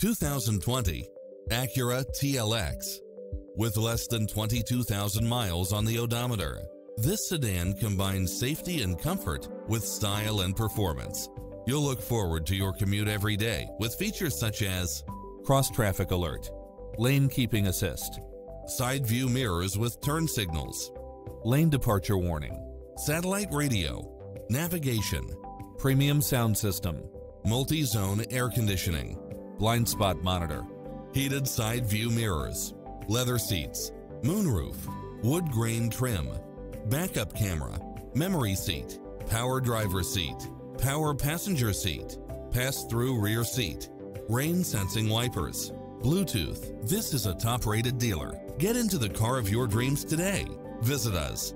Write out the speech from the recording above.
2020 Acura TLX. With less than 22,000 miles on the odometer, this sedan combines safety and comfort with style and performance. You'll look forward to your commute every day with features such as cross traffic alert, lane keeping assist, side view mirrors with turn signals, lane departure warning, satellite radio, navigation, premium sound system, multi-zone air conditioning, blind spot monitor, heated side view mirrors, leather seats, moonroof, wood grain trim, backup camera, memory seat, power driver seat, power passenger seat, pass-through rear seat, rain sensing wipers, Bluetooth. This is a top rated dealer. Get into the car of your dreams today. Visit us